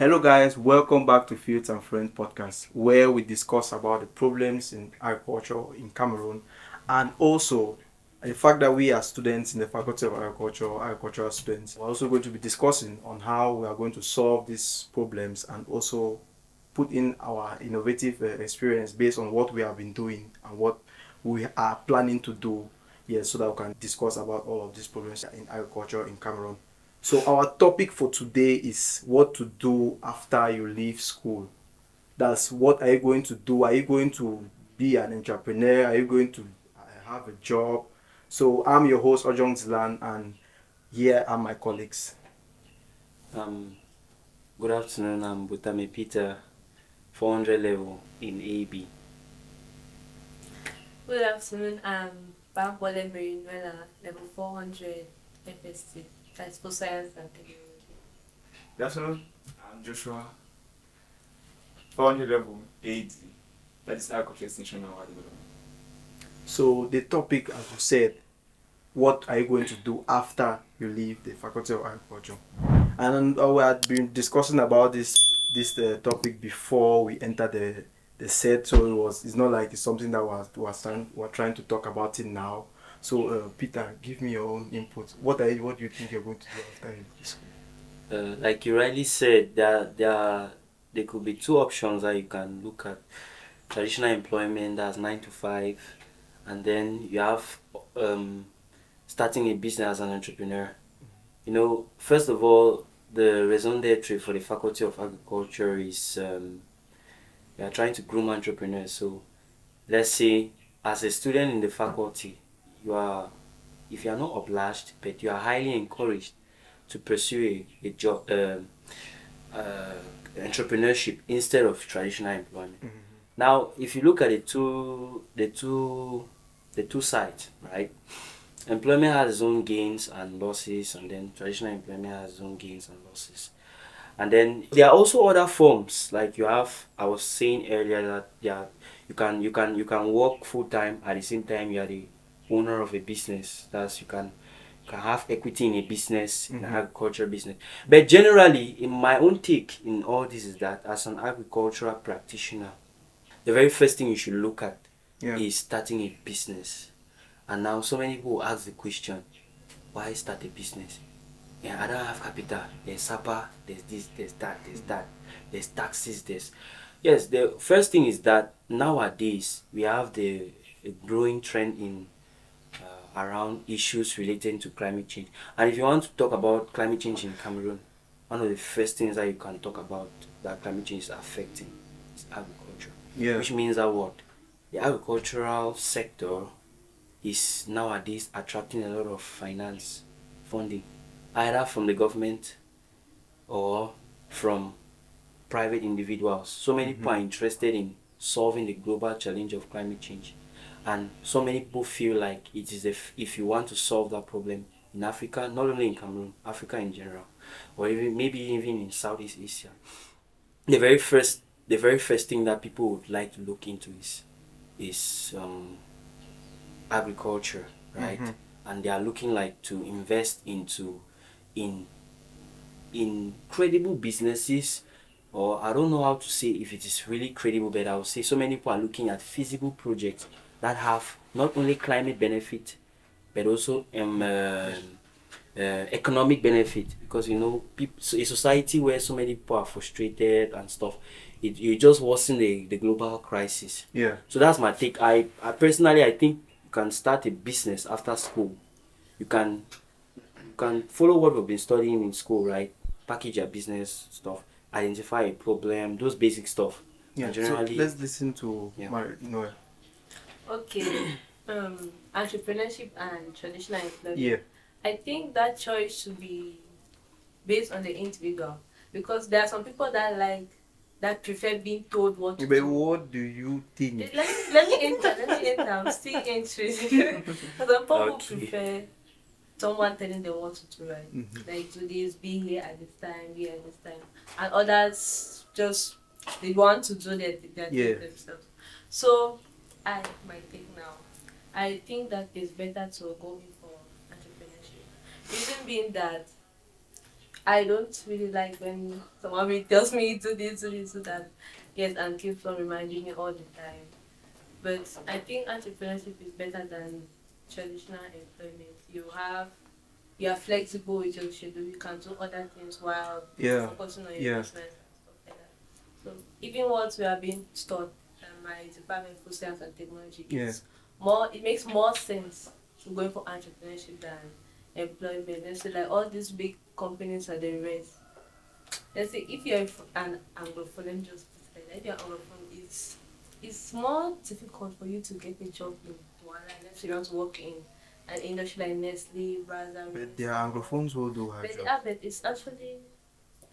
Hello, guys. Welcome back to Fields and Friends podcast, where we discuss about the problems in agriculture in Cameroon, and also the fact that we are students in the Faculty of Agriculture, agricultural students. We're also going to be discussing on how we are going to solve these problems and also put in our innovative uh, experience based on what we have been doing and what we are planning to do here, so that we can discuss about all of these problems in agriculture in Cameroon. So our topic for today is what to do after you leave school. That's what are you going to do? Are you going to be an entrepreneur? Are you going to uh, have a job? So I'm your host Ojong Zilan and here are my colleagues. Um, good afternoon, I'm Butame Peter, 400 level in AB. Good afternoon, I'm Bambole Marinuela, level 400 FST, Transport Science and Good afternoon. I'm Joshua. 400 level 80. That is agriculture extension award. So the topic, as you said, what are you going to do after you leave the Faculty of Agriculture? And uh, we had been discussing about this this uh, topic before we entered the the set, so it was it's not like it's something that was was trying we're trying to talk about it now. So uh, Peter, give me your own input. What are you, what do you think you're going to do after school? Uh, like you rightly said, there, there, are, there could be two options that you can look at. Traditional employment, that's 9 to 5, and then you have um, starting a business as an entrepreneur. You know, first of all, the raison d'etre for the Faculty of Agriculture is um, we are trying to groom entrepreneurs. So, let's say, as a student in the faculty, you are, if you are not obliged, but you are highly encouraged to pursue a, a job, um, uh, entrepreneurship instead of traditional employment. Mm-hmm. Now, if you look at the two, the two, the two sides, right? Employment has its own gains and losses, and then traditional employment has its own gains and losses. And then there are also other forms, like you have. I was saying earlier that yeah, you can you can you can work full time at the same time you are the owner of a business. That's you can you can have equity in a business, in Mhm. an agriculture business. But generally, in my own take in all this is that as an agricultural practitioner, the very first thing you should look at Yeah. is starting a business. And now so many people ask the question, why start a business? Yeah, I don't have capital. There's SAPA, there's this, there's that, there's that, there's taxes, there's yes, the first thing is that nowadays we have the a growing trend in around issues relating to climate change. And if you want to talk about climate change in Cameroon, one of the first things that you can talk about that climate change is affecting is agriculture. Yeah. which means that what? The agricultural sector is nowadays attracting a lot of finance funding either from the government or from private individuals. So many people mm-hmm. are interested in solving the global challenge of climate change and so many people feel like it is if, if you want to solve that problem in africa not only in cameroon africa in general or even maybe even in southeast asia the very first the very first thing that people would like to look into is is um, agriculture right Mhm. and they are looking like to invest into in in credible businesses or I don't know how to say if it is really credible but I would say so many people are looking at feasible projects that have not only climate benefit but also um, uh, uh, economic benefit because you know peop- so a society where so many people are frustrated and stuff it you just worsen the, the global crisis Yeah. so that's my take I, I personally i think you can start a business after school you can you can follow what we've been studying in school right package your business stuff identify a problem those basic stuff Yeah. And So generally let's listen to Yeah. Mar- Noel. Okay, um, entrepreneurship and traditional employment. Yeah. I think that choice should be based on the individual because there are some people that like that prefer being told what to do. But do. what do you think? Let me let me enter. Let me enter. I'm still. Because some people Okay. prefer someone telling them what to do, right? Mhm. Like do this, be here at this time, be here at this time, and others just they want to do their their Yeah. themselves. So I my take now. I think that it's better to go for entrepreneurship. Reason being that I don't really like when someone really tells me to this, to this, to that. Yes, and keeps on reminding me all the time. But I think entrepreneurship is better than traditional employment. You have you are flexible with your schedule. You can do other things while Yeah. focusing on your Yeah. business and stuff like that. So even what we are being taught my department for science and technology Yeah. more it makes more sense to going for entrepreneurship than employment. Let's say like all these big companies are the rest. Let's say if you're an anglophone, just put it like that. If you're anglophone, it's it's more difficult for you to get a job in one line. Let's say you want to work in an industry like Nestle, Raza. But there are anglophones who do have But jobs. yeah, but it's actually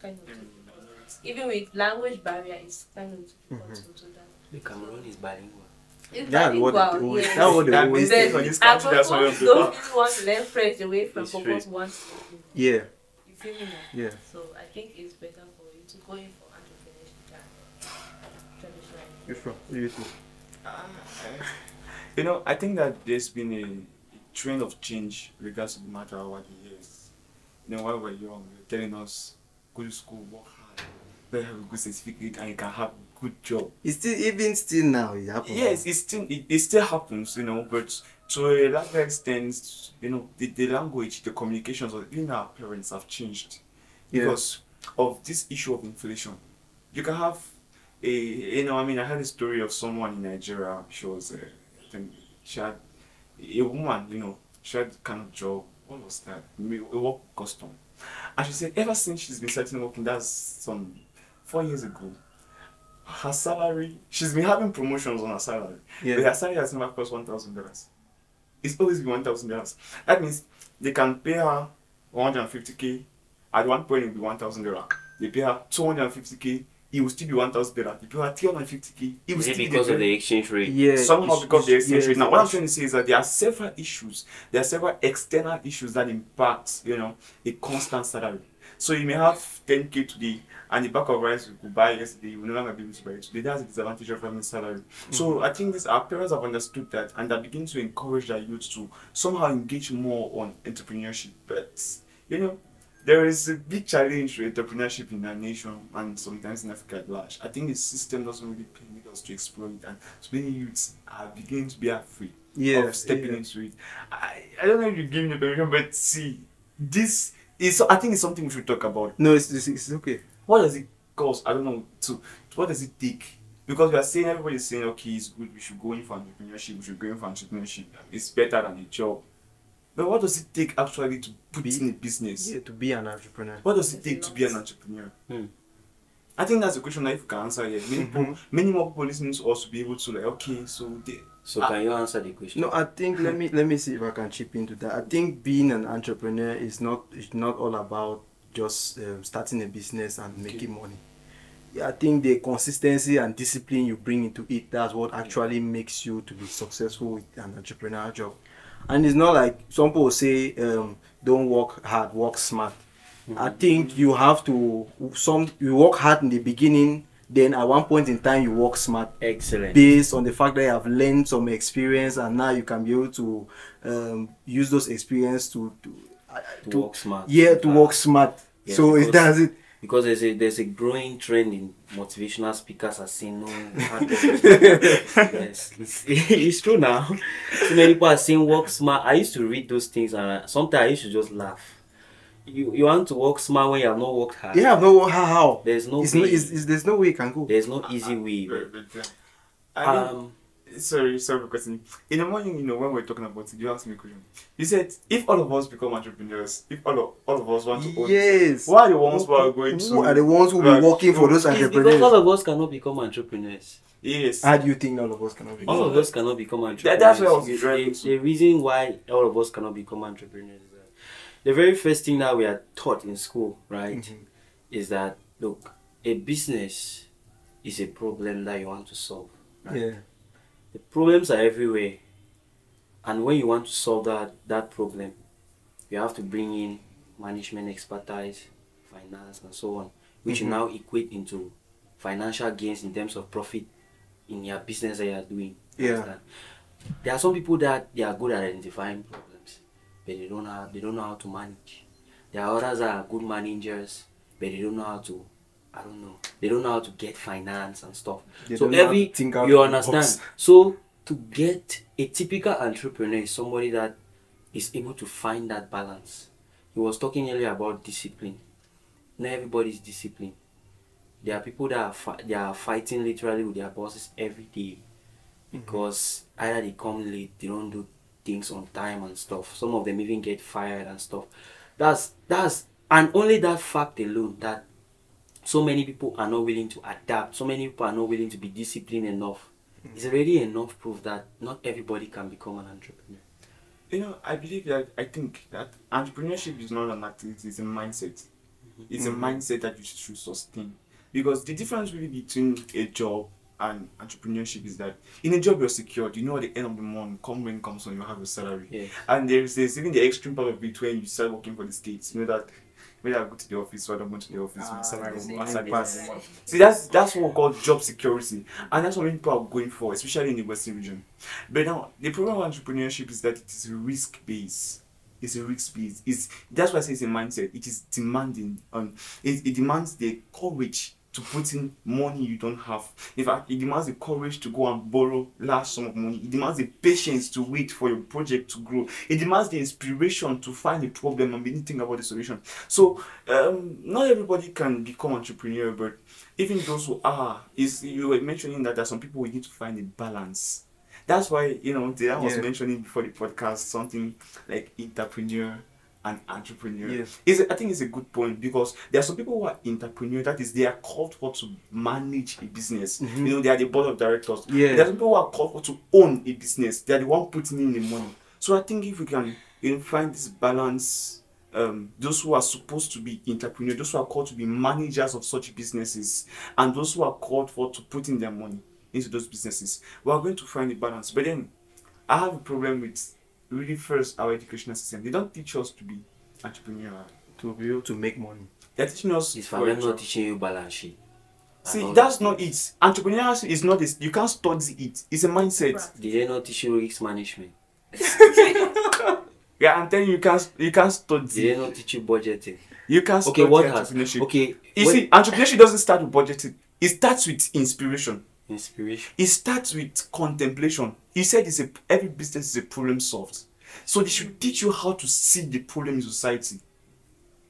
kind of difficult. Even with language barrier, it's kind of difficult Mhm. to do that. The Cameroon is bilingual. It's That's what they bilingual, yes. that's what they That always means say. for this country, that's why Anglophones we don't really want to learn French away from It's focus true. one. Yeah, You feel me now? yeah. So I think it's better for you to go in for entrepreneurship than traditional. You sure? You too. Ah, eh. You know, I think that there's been a, a trend of change regards to the matter over the years. You know, while we're young, they're telling us go to school, work hard, better have a good certificate, and you can have a good job. It's still even still now it happens. Yes, it still it, it still happens, you know, but to a large extent, you know, the, the language, the communications of even our parents have changed Yeah. because of this issue of inflation. You can have a, you know, I mean, I heard a story of someone in Nigeria. She was, uh, I think, she had a woman, you know, she had kind of job. What was that? A work custom. And she said, ever since she's been starting working, that's some four years ago, her salary, she's been having promotions on her salary. But Yeah. her salary has never cost one thousand dollars. It's always been one thousand dollars. That means they can pay her one hundred and fifty k. At one point it will be one thousand dollars. They pay her two hundred and fifty k. It will still be one thousand dollars. They pay her three hundred and fifty k. It will Is it still be because of the exchange rate? Yeah. somehow it's- because of the exchange yeah, rate. Now, what I'm trying to say is that there are several issues. There are several external issues that impact, you know, a constant salary. So you may have 10k today, and the back of rice you could buy yesterday, will no longer be able to buy it today. That's the disadvantage of having salary. Mm. So I think this our parents have understood that, and are beginning to encourage their youth to somehow engage more on entrepreneurship. But you know, there is a big challenge with entrepreneurship in our nation and sometimes in Africa at large. I think the system doesn't really permit us to explore it, and so many youths are beginning to be afraid Yeah. of stepping yeah. into it. I, I don't know if you give me the permission, but see, this is I think it's something we should talk about. No, it's, it's, it's okay. What does it cost? I don't know. To what does it take? Because we are saying everybody's saying okay, it's good. We should go in for entrepreneurship. We should go in for entrepreneurship. It's better than a job. But what does it take actually to put Be- in a business? Yeah, to be an entrepreneur. What does it take to be an entrepreneur? Hmm. I think that's a question that if you can answer here. Many, people, Mhm. many more people listening to us to be able to like, okay, so they, So Ah. can you answer the question? No, I think let me let me see if I can chip into that. I think being an entrepreneur is not is not all about just um, starting a business and making money. Yeah, I think the consistency and discipline you bring into it that's what actually makes you to be successful with an entrepreneurial job. And it's not like some people say, um, don't work hard, work smart. I think you have to some you work hard in the beginning, then at one point in time you work smart Excellent. based on the fact that you have learned some experience and now you can be able to um, use those experience to to, uh, to work smart. yeah to work smart Yeah, so it does it because there's a there's a growing trend in motivational speakers are saying no yes. It's, it's true now. So many people are saying work smart. I used to read those things and I, sometimes i used to just laugh. You you want to work smart when you have not worked hard. You have no how how? There's no it's way. no it's, it's, there's no way you can go. There's no easy way Very, but, very, I think- um sorry, sorry for cutting. In the morning, you know, when we we're talking about it, you asked me a question. You said, if all of us become entrepreneurs, if all of, all of us want to own, yes who are the ones who are going who to? are the ones who will Right. be working for those it's because entrepreneurs all of us cannot become entrepreneurs Yes. how do you think all of us cannot be all of us cannot become entrepreneurs that's where I was The- the, the reason why all of us cannot become entrepreneurs is that the very first thing that we are taught in school right Mhm. is that look a business is a problem that you want to solve right? yeah the problems are everywhere and when you want to solve that that problem you have to bring in management expertise finance and so on which Mhm. you now equate into financial gains in terms of profit in your business that you are doing Yeah. understand? there are some people that they are good at identifying problems but they don't have they don't know how to manage There are others that are good managers, but they don't know how to. I don't know. They don't know how to get finance and stuff. They so don't know how to every you understand. box. So to get a typical entrepreneur is somebody that is able to find that balance. He was talking earlier about discipline. Not everybody is disciplined. There are people that are they are fighting literally with their bosses every day because either they come late, they don't do things on time and stuff. Some of them even get fired and stuff. That's that's and only that fact alone that so many people are not willing to adapt, so many people are not willing to be disciplined enough. Mm. It's already enough proof that not everybody can become an entrepreneur. You know, I believe that I think that entrepreneurship is not an activity, it's a mindset. Mm-hmm. It's a mm-hmm. mindset that you should sustain. Because the difference really between a job and entrepreneurship is that in a job you're secured, you know at the end of the month, come when comes on, you have a salary. Yeah. And there's, there's even the extreme part of it when you start working for the states. You know that when I go to the office, when I don't go to the office, Ah, I will as I pass. See, that's that's what we call job security, and that's what many people are going for, especially in the Western region. But now, the problem with entrepreneurship is that it is risk based. It's a risk based. It's that's why I say it's a mindset. It is demanding. Um, it, it demands the courage to put in money you don't have. In fact, it demands the courage to go and borrow large sum of money. It demands the patience to wait for your project to grow. It demands the inspiration to find a problem and begin think about the solution. So, um, not everybody can become entrepreneur, but even those who are, is you were mentioning that there are some people we need to find a balance. That's why you know I was Yeah. mentioning before the podcast something like entrepreneur and entrepreneur. Yes. Is I think it's a good point because there are some people who are entrepreneur. That is, they are called for to manage a business. Mhm. You know, they are the board of directors. Yeah. There are some people who are called for to own a business. They are the one putting in the money. So I think if we can you know, find this balance, um, those who are supposed to be entrepreneur, those who are called to be managers of such businesses, and those who are called for to put in their money into those businesses, we are going to find a balance. But then, I have a problem with really first our educational system. They don't teach us to be entrepreneurial. to be able to make money. They're teaching us. It's for for them not teaching you balance sheet. See, that's not it. Entrepreneurship is not this. You can't study it. It's a mindset. Did they not teach you risk management? Yeah, I'm telling you, you can't. You can't Did study. they not teach you budgeting? You can't Okay, study what has entrepreneurship. okay? You what- see, entrepreneurship doesn't start with budgeting. It starts with inspiration. Inspiration. It starts with contemplation. He said it's a every business is a problem solved. So they should teach you how to see the problem in society.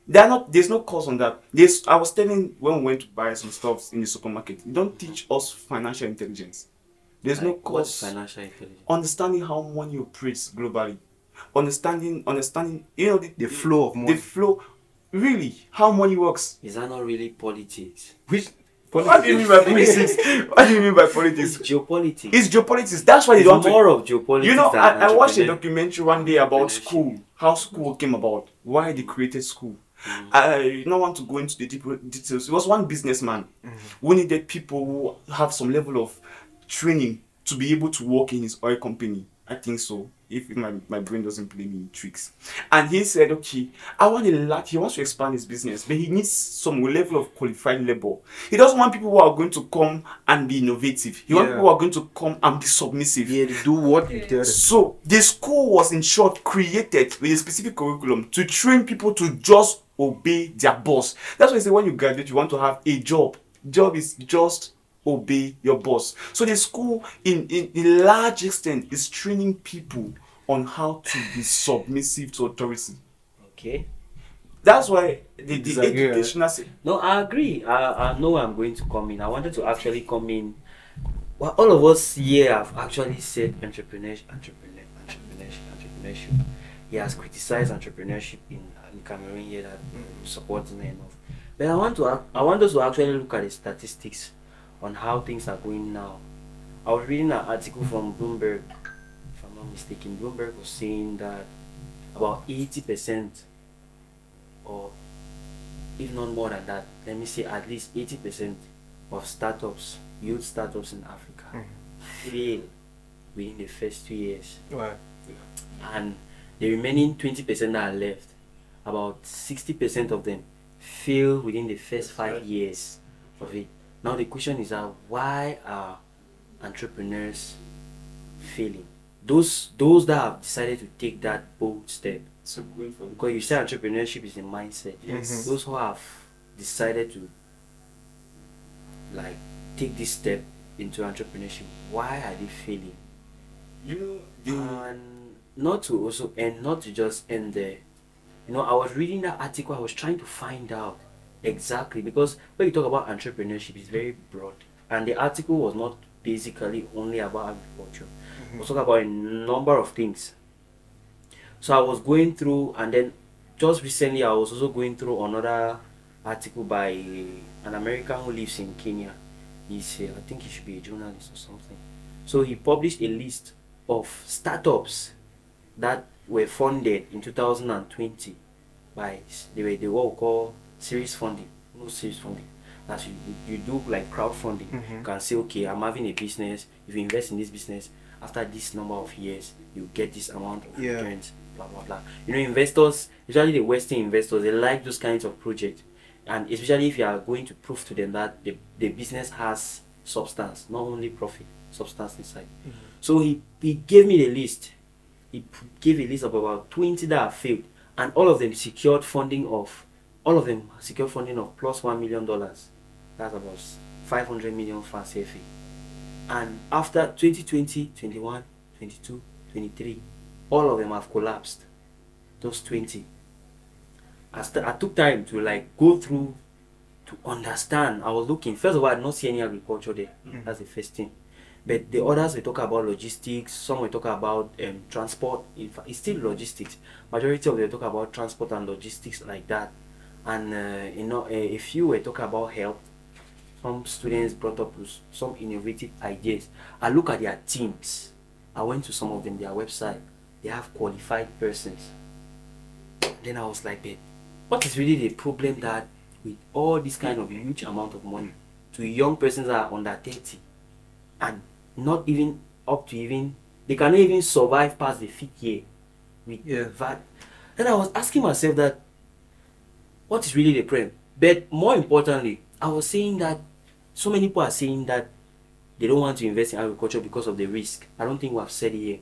They are not there's no course on that. There's I was telling when we went to buy some stuff in the supermarket, they don't teach us financial intelligence. There's no Like, what's course financial intelligence? understanding how money operates globally. Understanding understanding you know the, The flow of money. The flow really how money works. Is that not really politics? Which What do you mean by politics? what do you mean by politics? It's politics? geopolitics. It's geopolitics. That's why they It's don't more of geopolitics. You know, I, I watched a documentary one day about school, how school came about, why they created school. Mm. I don't want to go into the deep details. It was one businessman who needed people who have some level of training to be able to work in his oil company. I think so. If my, my brain doesn't play me tricks. And he said, okay, I want a lot. He wants to expand his business, but he needs some level of qualified labor. He doesn't want people who are going to come and be innovative. He wants people who are going to come and be submissive. yeah, do what you tell them. So the school was in short created with a specific curriculum to train people to just obey their boss. That's why I say when you graduate, you want to have a job. Job is just obey your boss. So the school in, in, in large extent is training people on how to be submissive to authority. Okay. That's why the, the Disagree, right? educational No, I agree. I, I know I'm going to come in. I wanted to actually come in. Well, all of us here have actually said entrepreneurship, entrepreneur, entrepreneurship, entrepreneurship. He has criticized entrepreneurship in, uh, in Cameroon here that mm, supports not enough. But I want to I want us to actually look at the statistics on how things are going now. I was reading an article from Bloomberg, if I'm not mistaken. Bloomberg was saying that about 80% or if not more than that, let me say at least 80% of startups, youth startups in Africa, Mhm. fail within the first two years. Right. And the remaining 20% that are left, about 60% of them fail within the first five years of it. Now the question is that why are entrepreneurs failing? those those that have decided to take that bold step So going for because you say entrepreneurship is a mindset Yes. Mhm. those who have decided to like take this step into entrepreneurship why are they failing You know, the and not to also end not to just end there you know i was reading that article i was trying to find out exactly because when you talk about entrepreneurship it's very broad. And the article was not basically only about agriculture. It was talking about a number of things. So i was going through and then just recently i was also going through another article by an american who lives in kenya. He's uh, i think he should be a journalist or something. So he published a list of startups that were funded in 2020 by they were the what we call series funding no series funding. That's you, you do like crowdfunding Mhm. you can say okay i'm having a business. If you invest in this business after this number of years you get this amount of Yeah. returns blah blah blah. You know investors especially the western investors they like those kinds of projects. And especially if you are going to prove to them that the, the business has substance not only profit substance inside. So he, he gave me the list. He gave a list of about 20 that have failed. And all of them secured funding of all of them secure funding of plus one million dollars. That's about 500 million for CFA and after 2020 21 22 23 all of them have collapsed. Those 20 I, I took time to like go through to understand. I was looking. First of all i did not see any agriculture there. That's the first thing. But the others we talk about logistics. Some we talk about um, transport. It's still logistics. Majority of them talk about transport and logistics like that and uh, you know a, a few were talk about health some students brought up some innovative ideas i look at their teams i went to some of them their website they have qualified persons then i was like "Babe, what is really the problem that with all this kind of huge amount of money to young persons that are under 30 and not even up to even they cannot even survive past the fifth year with Yeah. VAT. Then I was asking myself that what is really the problem? But more importantly, I was saying that so many people are saying that they don't want to invest in agriculture because of the risk. I don't think we have said it here.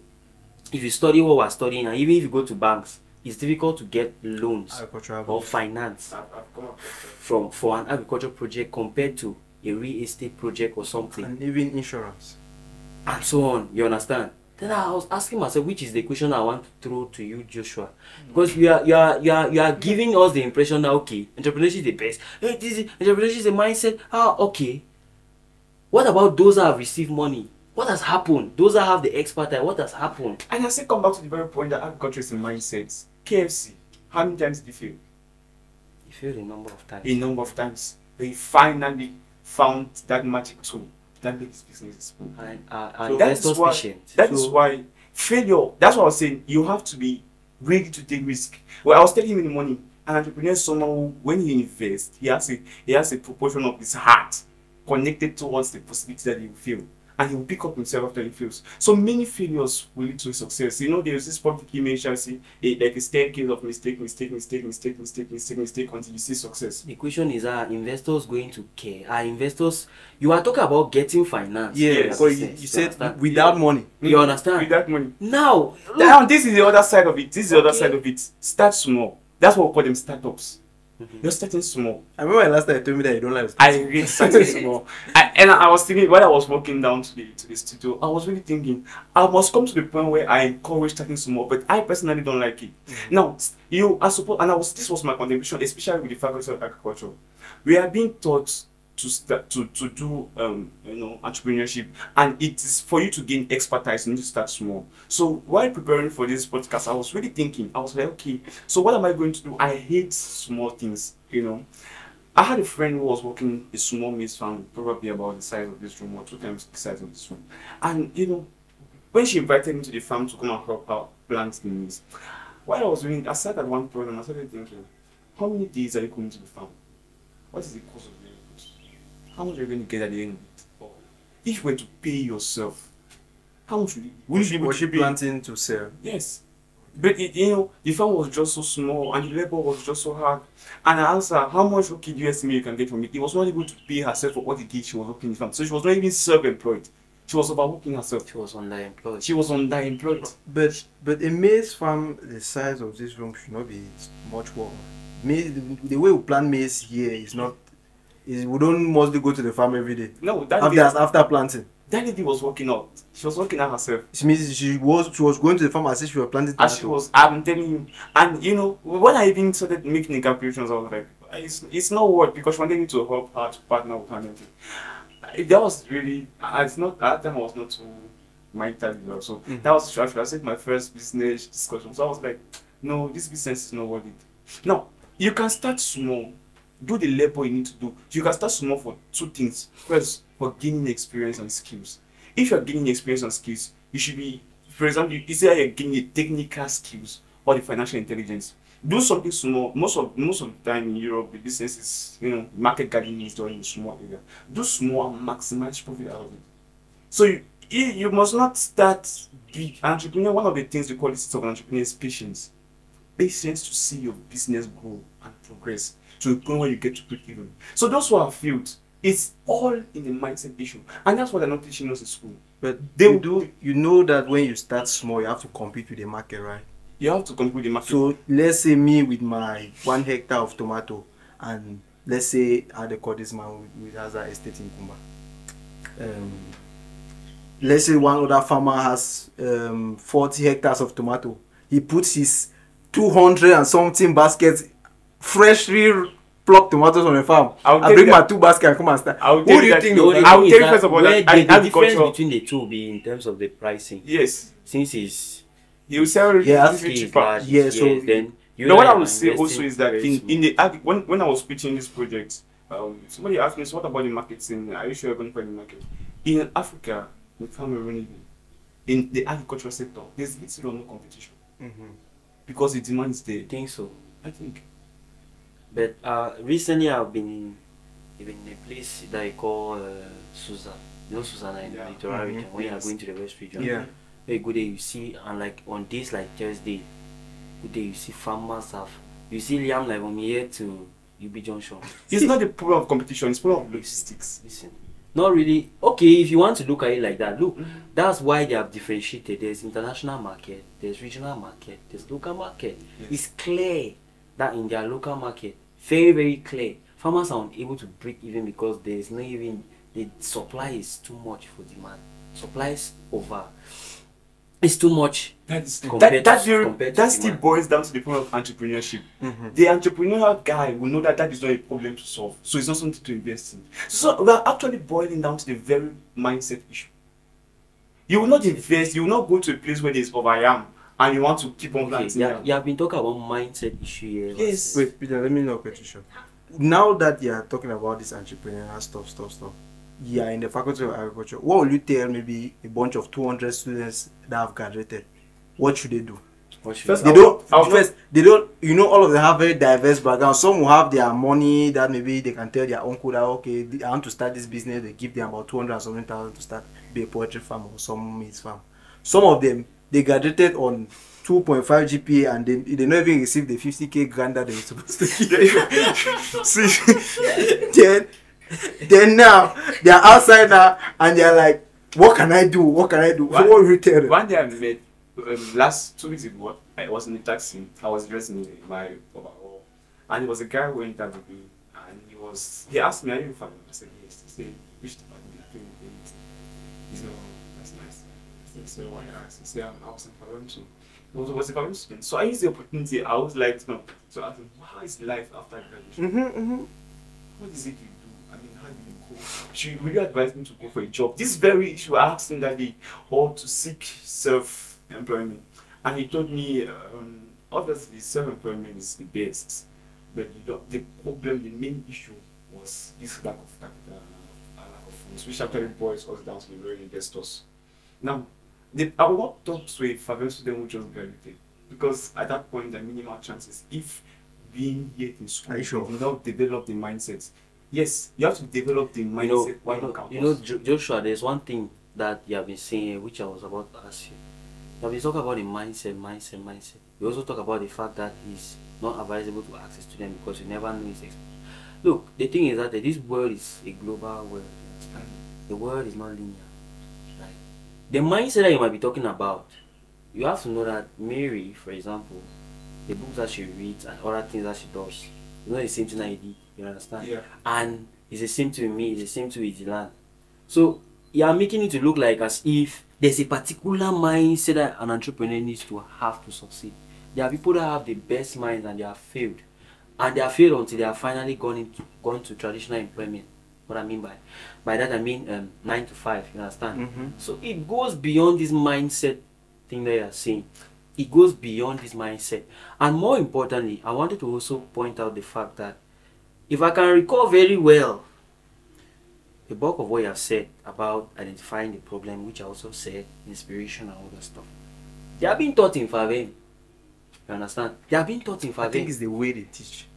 If you study what we're studying, and even if you go to banks, it's difficult to get loans or finance I've, I've come across that. from for an agriculture project compared to a real estate project or something and even insurance. and so on. You understand? Then I was asking myself, which is the question I want to throw to you, Joshua, because you are you are you are you are giving us the impression that okay, entrepreneurship is the best. Hey, this is entrepreneurship is a mindset. Ah, okay. What about those that have received money? What has happened? Those that have the expertise, what has happened? And I still come back to the very point that agriculture is a mindset. KFC, how many times did you fail? You failed a number of times. A number of times. They finally found that magic tool that makes business and uh, are So that is why- patient? That is So- why failure, that's what I was saying, you have to be ready to take risk. Well, I was telling him in the morning, an entrepreneur is someone who, when he invests, he has a he has a proportion of his heart connected towards the possibility that he will fail. And he will pick up himself after he fails. So many failures will lead to success. You know, there's this public image I see a, like a staircase of mistake, mistake, mistake, mistake, mistake, mistake, mistake until you see success. The question is, are investors going to care? Are investors? You are talking about getting finance. Yeah, Yes. because you, you said understand? without money. You understand? With that money. Now, look, Now, this is the other side of it. This is the other Okay. side of it. Start small. That's what we call them startups. Mhm. You're starting small. I remember last time you told me that you don't like. I really started small. I, and I was thinking while I was walking down to the to the studio, I was really thinking I must come to the point where I encourage starting small, but I personally don't like it. Now, you are supposed, and I was this was my contribution, especially with the faculty of agriculture. We are being taught to start to to do um you know entrepreneurship, and it is for you to gain expertise. You need to start small. So while preparing for this podcast, I was really thinking. I was like, okay, so what am I going to do? I hate small things, you know. I had a friend who was working a small maize farm, probably about the size of this room or two times the size of this room. And you know, when she invited me to the farm to come and help her plant the maize, while I was doing, I sat at one point and I started thinking, how many days are you going to the farm? What is the cost of input? How much are you going to get at the end of it? Or if you were to pay yourself, how much would you, would you be able Was to planting to sell? Yes. But it, you know, the farm was just so small and the labor was just so hard. And I asked her, how much okay do you estimate you can get from it? It was not able to pay herself for what it did she was working in the farm. So she was not even self-employed. She was overworking herself. She was underemployed. She was underemployed. But but a maize farm the size of this room should not be much more. Maize, the, the way we plant maize here is not. Is we don't mostly go to the farm every day. No, that lady, After after planting, that lady was working out. She was working out herself. it means she was she was going to the farm as if she was planting As she was, I'm telling you. And you know, when I even started making the calculations, I was like, it's, it's not worth because one need to help her to partner with her. and everything. That was really, it's not, at that time I was not too you know, So Mhm. that was actually, I said my first business discussion. So I was like, no, this business is not worth it. Now, you can start small, do the labor you need to do. You can start small for two things. First, for gaining experience and skills. If you're gaining experience and skills, you should be, for example, you say you're gaining the technical skills or the financial intelligence. Do something small. Most of most of the time in Europe, the business is you know market gardening is done in small area. Do small and maximize profit out of it. So you you, must not start big. Entrepreneur. One of the things we call this of an entrepreneur is patience. Patience to see your business grow and progress to the point where you get to break even. So those who have failed, it's all in the mindset issue, and that's what they're not teaching us in school. But They you do you know that when you start small, you have to compete with the market, right? You have to compete with the market. So let's say me with my one hectare of tomato, and let's say I had this man with, with has an estate in Kumba. Um, let's say one other farmer has um, 40 hectares of tomato. He puts his 200 and something baskets freshly plucked tomatoes on the farm. I'll I take bring my two baskets and come and start. I'll Who do you that. think? The will only buy? I will tell you first that of all where that the, the difference between the two be in terms of the pricing. yes, Since it's you sell it Yeah, cheaper. large, Yeah, yes, so- then you no, what I would say also is that in, in the when when I was pitching this project, um, somebody asked me, "So what about the marketing? Are you sure you're going for the market?" In Africa, in Cameroon, even, in the agricultural sector, there's little or no competition Mhm. Because the demand is there. I think so. I think. But uh, recently I've been in, been in a place that I call uh, Susa. You know Susanna in Yeah. the littoral Mhm. region. When you are going to the West region, Yeah. very good day you see, and like on days like Thursday, good day you see farmers have. You see Liam like from here to UB Junction. It's not the problem of competition; it's problem of logistics. Listen, not really. Okay, if you want to look at it like that, look, mm-hmm. that's why they have differentiated. There's international market, there's regional market, there's local market. Yes. It's clear that in their local market, very very clear, farmers are unable to break even because there is no even the supply is too much for demand. Supply is over. It's too much. That is Compared that, that, to- the- that still boils down to the problem of entrepreneurship. Mhm. The entrepreneurial guy will know that that is not a problem to solve, so it's not something to invest in. So we are actually boiling down to the very mindset issue. You will not invest. You will not go to a place where there is overam and you want to keep on Okay, yeah, you have been talking about mindset issue here. Yes. Wait, Peter, let me know, Patricia. Now that you are talking about this entrepreneurial stuff, stuff, stuff, are in the faculty of agriculture. What will you tell maybe a bunch of 200 students that have graduated? What should they do? First, They don't. will- I will first, they don't. You know, all of them have very diverse backgrounds. Some will have their money that maybe they can tell their uncle that okay, I want to start this business. They give them about 200 and something thousand to start be a poultry farm or some maize farm. Some of them they graduated on 2.5 GPA and they they not even receive the 50k grant that they were supposed to get. See, then then now they are outside now and they are like, what can I do? What can I do? What? So what will you tell them? One day I met um, last two weeks ago. I was in a taxi. I was dressed in my overall, and it was a guy who with me, and he was. He asked me, "Are you from?" I said, "Yes." He said, "Which department are you in?" He said, "Oh, that's nice." I said, "So why?" I asked. He said, "I was in too." Was, was a student. So I used the opportunity. I was like, "No." So I him, "How is life after graduation?" Mm-hmm, mm-hmm. what is it you do? I mean, how do you go? She really advised me to go for a job. This very issue, I asked him that day, or to seek self employment. And he told me, um, obviously, self employment is the best. But know, the problem, the main issue was this lack of capital, uh, lack of funds, which actually boils us down to the very investors. Now, the, I will not talk to a Favem student who just graduated because at that point, the minimal chances, if being yet in school, Are you sure? not develop the mindset. Yes, you have to develop the you know, mindset you know, campus. you know, Joshua, there's one thing that you have been saying, which I was about to ask you. You have been talking about the mindset, mindset, mindset. You also talk about the fact that it's not advisable to ask a student because you never know his experience. Look, the thing is that eh, this world is a global world. The world is not linear. the mindset that you might be talking about, you have to know that Mary, for example, the books that she reads and other things that she does, it's not the same thing that you did. You understand? Yeah. And it's the same to me, it's the same to Idilan. So you are making it to look like as if there's a particular mindset that an entrepreneur needs to have to succeed. There are people that have the best minds and they have failed. And they have failed until they have finally gone into gone to traditional employment. What I mean by by that I mean um, nine to five, you understand? Mhm. So it goes beyond this mindset thing that you are saying. It goes beyond this mindset. And more importantly, I wanted to also point out the fact that if I can recall very well, the bulk of what you have said about identifying the problem, which I also said, inspiration and all that stuff, they are being taught in Favem. You understand? They are being taught in I think it's the way they teach.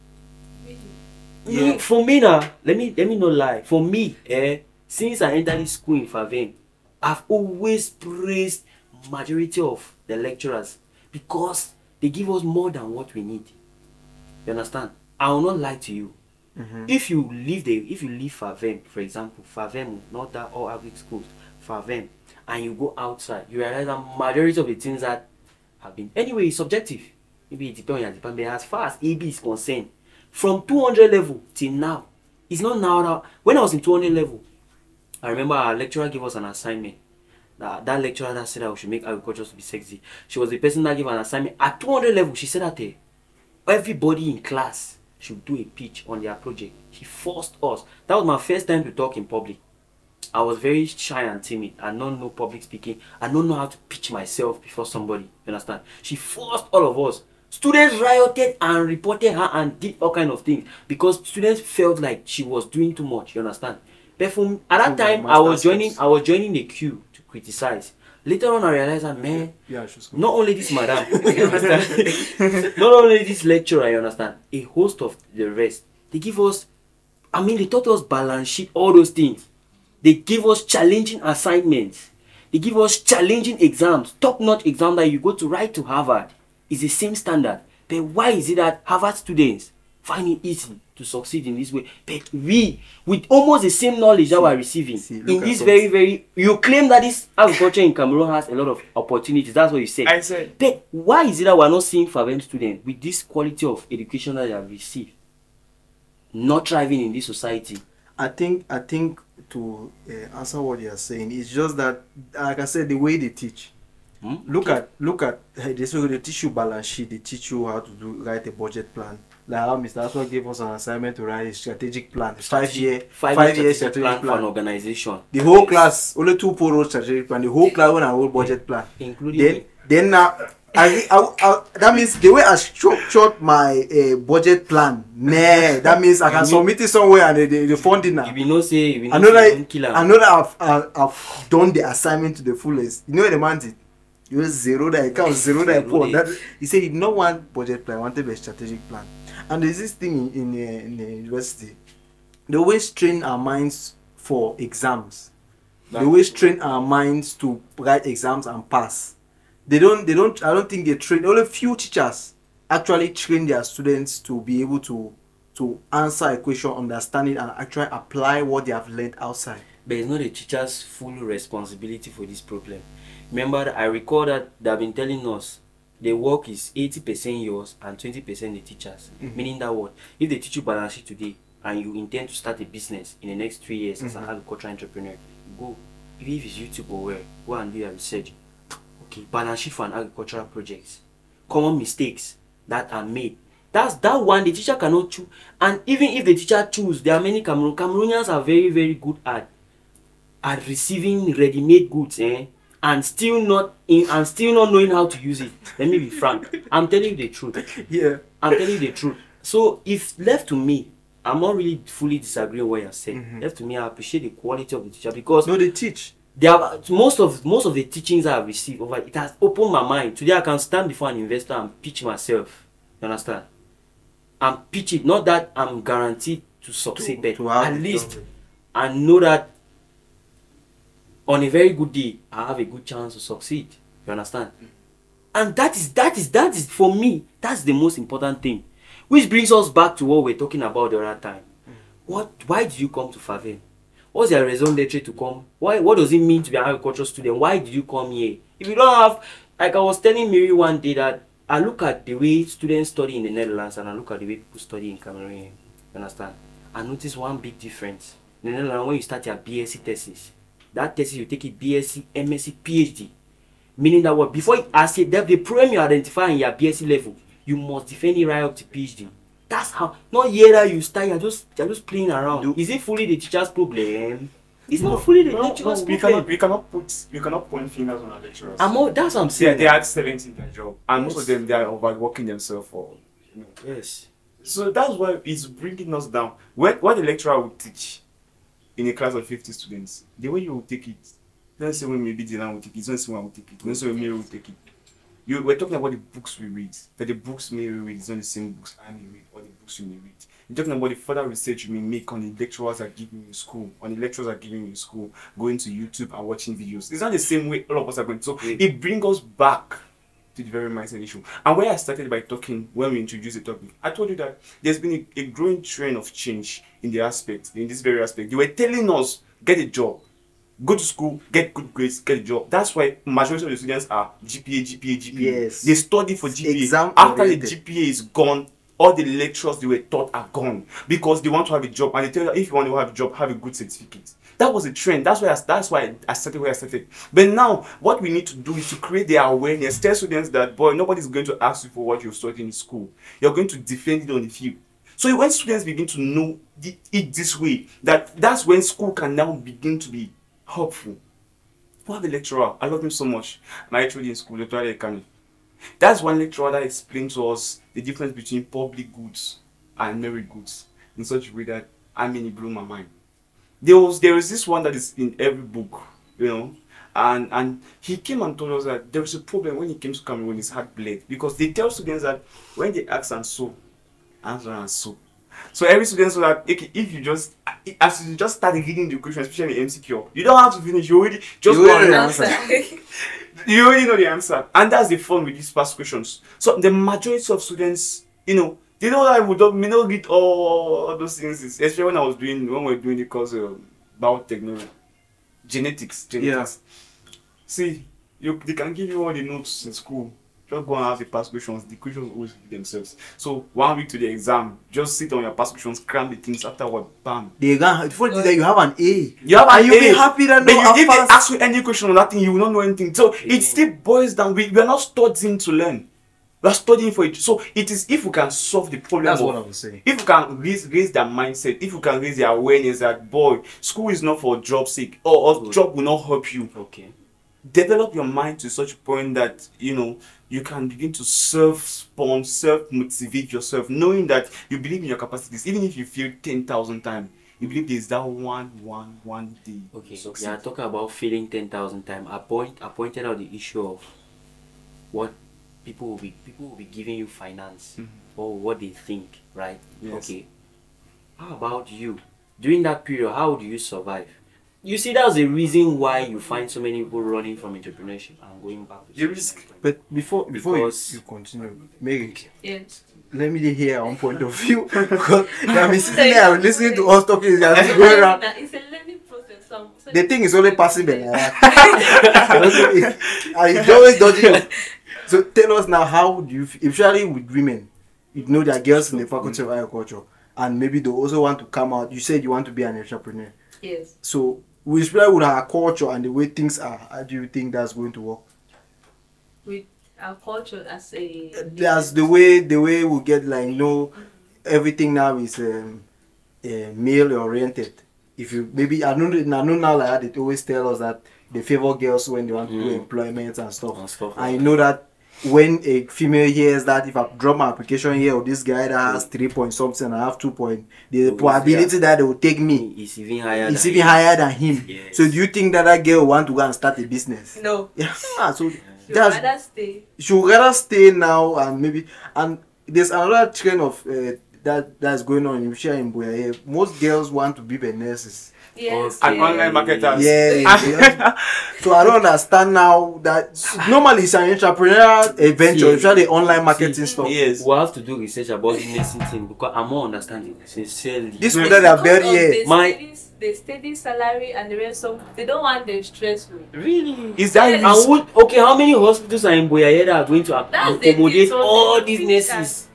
Me, for me now, let me let me not lie. For me, eh, since I entered this school in Favem, I've always praised majority of the lecturers because they give us more than what we need. You understand? I will not lie to you. Mhm. If you leave the if you leave Favem, for example, Favem, not that all agric schools, Favem, and you go outside, you realize that majority of the things that have been anyway it's subjective. Maybe it depends on your department. As far as AB is concerned, from 200 level till now, it's not now that when I was in 200 level, I remember our lecturer gave us an assignment. That, that lecturer that said that we should make agriculture to be sexy. She was the person that gave an assignment at 200 level. She said that eh, everybody in class should do a pitch on their project. She forced us. That was my first time to talk in public. I was very shy and timid. I don't know public speaking. I don't know how to pitch myself before somebody. You understand? She forced all of us. Students rioted and reported her and did all kind of things because students felt like she was doing too much. You understand? But from at that time, I was joining. I was joining the queue to criticize. Later on, I realized that man, Yeah, not only this madam, not only this lecturer, you understand? A host of the rest. They give us, I mean, they taught us balance sheet, all those things. They give us challenging assignments. They give us challenging exams, top-notch exam that you go to write to Harvard. It's the same standard. But why is it that Harvard students find it easy to succeed in this way? But we, with almost the same knowledge that we're receiving, see, in this what- very, very, you claim that this agriculture in Cameroon has a lot of opportunities. That's what you say. I said, But why is it that we're not seeing Favem students with this quality of education that they have received not thriving in this society? I think I think to uh, answer what you are saying, it's just that, like I said, the way they teach. Hmm? Look at look at they, this way they teach you balance sheet. They teach you how to do write a budget plan. Like how Mr. Aswa gave us an assignment to write a strategic plan, five year five, five year strategic strategic plan, for an plan. organization. The whole class only two poor wrote strategic plan. The whole class wrote a whole budget plan. including then me. then now I, I, I, that means the way I structured my uh, budget plan nah that means I can You mean- submit it somewhere and they, they, they fund it now You no say you no I know that kill. I know that I've, I've, I've done the assignment to the fullest you know what the man did you zero that account zero that that he said he did not want budget plan he wanted a strategic plan and there's this thing in in, uh, in the university. They always train our minds for exams. They always train our minds to write exams and pass. They don't they don't i don't think they train only few teachers actually train their students to be able to to answer a question understand it and actually apply what they have learned outside. But it's not the teacher's full responsibility for this problem. Remember, I recall that they have been telling us the work is 80% yours and 20% the teachers. Mhm. Meaning that what? If they teach you balance sheet today and you intend to start a business in the next three years as an Mhm. agricultural entrepreneur, go. If if it's YouTube or where, go and do your research. Okay, balance sheet for an agricultural project. Common mistakes that are made. That's that one the teacher cannot choose. And even if the teacher choose, there are many Cameroon Cameroonians are very very good at at receiving ready-made goods eh, and still not in and still not knowing how to use it. Let me be frank. I'm telling you the truth. yeah I'm telling you the truth. So if left to me, I'm not really fully disagreeing with what you're saying. Mhm. Left to me, I appreciate the quality of the teacher because no they teach there are most of most of the teachings I've received over it has opened my mind. Today I can stand before an investor and pitch myself. You understand? And pitch it. Not that I'm guaranteed to succeed, but have at least. I know that on a very good day, I have a good chance to succeed. You understand? And that is that is that is for me, that's the most important thing. Which brings us back to what we we're talking about the other time. What why did you come to? What what's your raison d'etre to come why what does it mean to be an agriculture student why did you come here if you don't have like i was telling mary one day that i look at the way students study in the netherlands and i look at the way people study in cameroon you understand i notice one big difference in the netherlands when you start your bsc thesis that thesis you take it bsc msc phd meaning that what before you as a the, problem you identify in your bsc level you must defend it right up to phd that's how not here that you start you're just you're just playing around. Do- is it fully the teacher's problem? It's not fully the No, teacher's no, we problem. cannot we cannot put we cannot point fingers on our lecturers. i'm all that's what i'm saying they are excellent in their job, and most of them they are overworking themselves for. You know. yes. So that's why it's bringing us down. When what the lecturer will teach in a class of fifty students, the way you will take it, don't say when maybe Dylan will take it, don't say when I will take it, don't say when Mary will take it. You we're talking about the books we read, but the books Mary read is not the same books I may read or the books you may read. You're talking about the further research you may make on the lecturers are giving you school, on the lectures are giving you school, going to YouTube and watching videos. It's not the same way all of us are going. So Yeah. it brings us back to the very mindset issue. And where I started by talking when we introduced the topic, I told you that there's been a, a growing trend of change in the aspect, in this very aspect. They were telling us, get a job, go to school, get good grades, get a job. That's why majority of the students are GPA, GPA, GPA. Yes. They study for GPA. Exam After the. GPA is gone, all the lectures they were taught are gone because they want to have a job and they tell you if you want to have a job, have a good certificate. That was a trend. That's why I, that's why I started where I started. But now, what we need to do is to create the awareness. Tell students that boy, nobody's going to ask you for what you studied in school. You're going to defend it on the field. So when students begin to know it this way, that that's when school can now begin to be helpful. We have a lecturer. I love him so much. My HOD in school, Dr. Ekani. That's one lecturer that explained to us the difference between public goods and merit goods in such a way that I mean it blew my mind. There was there is this one that is in every book, you know, and and he came and told us that there was a problem when he came to Cameroon, his heart bled because they tell students that when they ask and so, answer and so. So every student so that okay, if you just as you just start reading the question, especially MCQ, you don't have to finish. You already just You go already and answer. you already know the answer. And that's the fun with these past questions. So the majority of students you know they know that we don't may not read all those things especially when i was doing when we were doing the course um, biotechnology genetics genetics. See you they can give you all the notes in school just go and have the past questions the questions always repeat themselves so one week to the exam just sit on your past questions cram the things afterward bam They gonna the funny thing is that you have an A. you have and an you'll be happy that But no, you, I if they ask you any question on that thing, you will not know anything. So it still boils down. We, we are not studying to learn. We are studying for it. So it is if we can solve the problem. That's of- what I was saying. If we can raise, raise their mindset, if we can raise their awareness that boy, school is not for job sake, or, or job will not help you. okay Develop your mind to such a point that you know you can begin to self spawn, self motivate yourself, knowing that you believe in your capacities. Even if you fail ten thousand times, you believe there is that one, one, one day. Okay, so we are talking about failing 10,000 times. I point I pointed out the issue of what people will be people will be giving you finance Mhm. or what they think, right? Yes. Okay. How about you? During that period, how do you survive? You see, that's the reason why you find so many people running from entrepreneurship and going back to You social risk- But before before you, Because- you continue, Mary, Yes. let me hear one point of view because I'm sitting there and listening to us talking and just going around. It's a learning process. So, so The thing is only passing by. it's always dodging. So tell us now, how do you, especially with women, you know there are girls in the faculty of agriculture, and maybe they also want to come out. You said you want to be an entrepreneur. Yes. So we especially with our culture and the way things are, how do you think that's going to work? With our culture as a. That's the way the way we get like you know everything now is um, uh, male oriented. If you maybe I know I know now like that, they always tell us that they favor girls when they want to do Mm. employment and stuff. And stuff I know that when a female hears that if I drop my application here or this guy that has three point something I have two point, the Oh, probability that they will take me is even higher. is than even higher than him. Yes. So do you think that that girl want to go and start a business? No. Yeah. So She rather stay. she would rather stay now and maybe and there's another trend of uh, that that's going on in Share in Buea, most girls want to be the nurses. Yes. And yes. online marketers. Yeah. they- so I don't understand now that normally it's an entrepreneurial venture, See, especially online marketing see, stuff. Yes. We have to do research about the nursing thing because I'm more understanding sincerely. This It's people that are of here. the My- the steady salary and the rest of they don't want them stressful. really. Is that Yes. Would okay, how many hospitals are in Boyaye that are going to That's the accommodate all these nurses?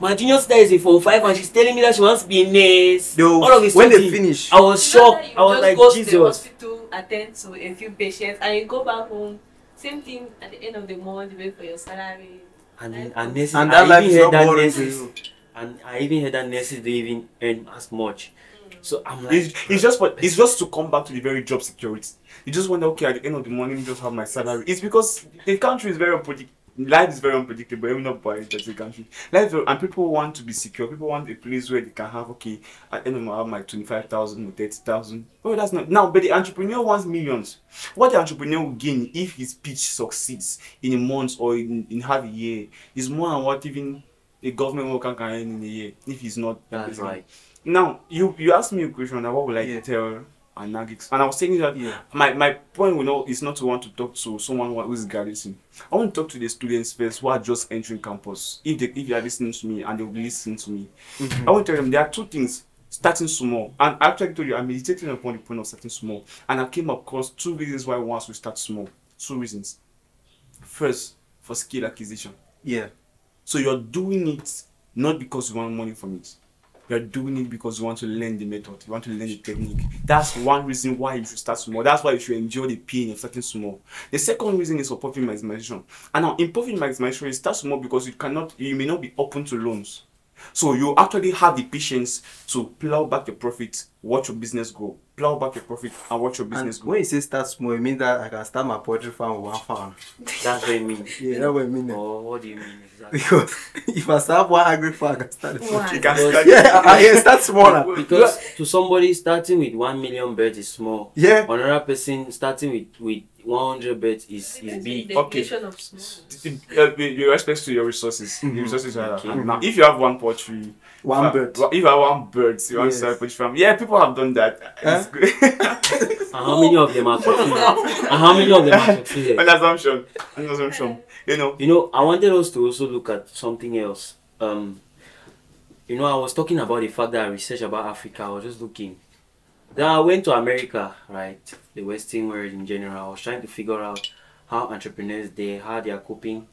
My junior sister is a form five and she's telling me that she wants to be a nurse. They'll- all of a when they finish, I was It's not shocked. that you I was just like, go to the Jesus. hospital, attend to a few patients, and you go back home. Same thing at the end of the month, you wait for your salary. And, and oh. nurses, and I that life even is heard not that boring to nurses, you. and I even heard that nurses don't even earn as much. Mm. So I'm like, it's, it's just for it's just to come back to the very job security. You just wonder, okay, at the end of the morning, just have my salary. It's because the country is very unpredictable. Life is very unpredictable, even not by the country. Life very- and people want to be secure. People want a place where they can have okay. At end of I have my twenty five thousand or thirty thousand. Oh, that's not now. But the entrepreneur wants millions. What the entrepreneur will gain if his pitch succeeds in a month or in, in half a year is more than what even a government worker can earn in a year if he's not that's right. now you you asked me a question now what would I Yeah. tell Anagix? And I was saying that Yeah. my my point will know is not to want to talk to someone who is graduating. I want to talk to the students first who are just entering campus. If they if you are listening to me and they will listen to me. Mm-hmm. I want to tell them there are two things. Starting small. And I actually told you I'm meditating upon the point of starting small. And I came across two reasons why one should start small. Two reasons. First, for skill acquisition. Yeah. So you're doing it not because you want money from it. You're doing it because you want to learn the method. You want to learn the technique. That's one reason why you should start small. That's why you should enjoy the pain of starting small. The second reason is for profit maximization. And now in profit maximization, you start small because you cannot, you may not be open to loans. So you actually have the patience to plow back your profit, watch your business grow. Plow back your profit and watch your And business grow. when you say start small, it means that I can start my poultry farm with one farm. That's what I mean. Yeah, that's what I mean. Or what do you mean exactly? Because if I start one agri farm, I can start a One. poultry. You can Because- start Yeah, I, can start smaller. Because to somebody starting with one million birds is small. Yeah. Another person starting with with 100 birds is is big. Okay. definition of small. uh, with with respect to your resources, the Mhm. resources you have. Okay. And Now, if you have one poultry, One farm- bird. well, If you have one bird, you want Yes. to start a poultry farm. Yeah, people have done that. It's Huh? good. And how many of them are succeeded? and how many of them are succeeded? An assumption. An assumption. You know. You know, I wanted us to also look at something else. Um, you know, I was talking about the fact that I researched about Africa. I was just looking. Then I went to America, right? The Western world in general. I was trying to figure out how entrepreneurs they how they are coping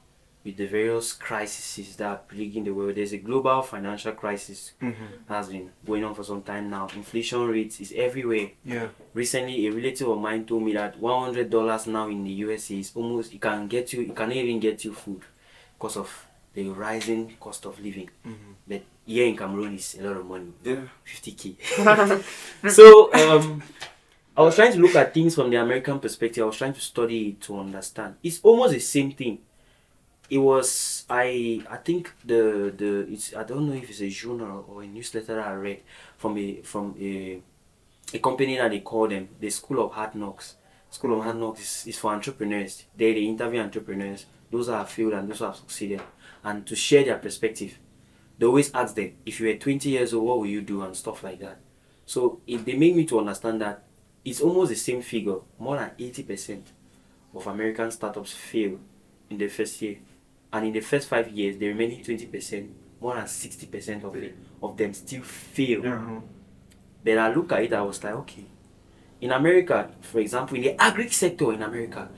with the various crises that are plaguing the world. There's a global financial crisis Mm-hmm. that has been going on for some time now. Inflation rates is everywhere. Yeah. Recently, a relative of mine told me that one hundred dollars now in the USA is almost it can get you it can even get you food because of the rising cost of living. Mhm. But here in Cameroon is a lot of money, Yeah. fifty k. so um, I was trying to look at things from the American perspective. I was trying to study it to understand. It's almost the same thing. It was I I think the the it's I don't know if it's a journal or a newsletter that I read from a from a a company that they call them the School of Hard Knocks. School of Hard Knocks is, is for entrepreneurs. They, they interview entrepreneurs, those have failed and those who have succeeded, and to share their perspective. They always ask them, if you were 20 years old, what will you do, and stuff like that. So it, they make me to understand that it's almost the same figure. More than 80% of American startups fail in the first year. And in the first five years, the remaining 20%, more than 60% of, it, of them still fail. Mhm. Then I look at it, I was like, okay. In America, for example, in the agri sector in America,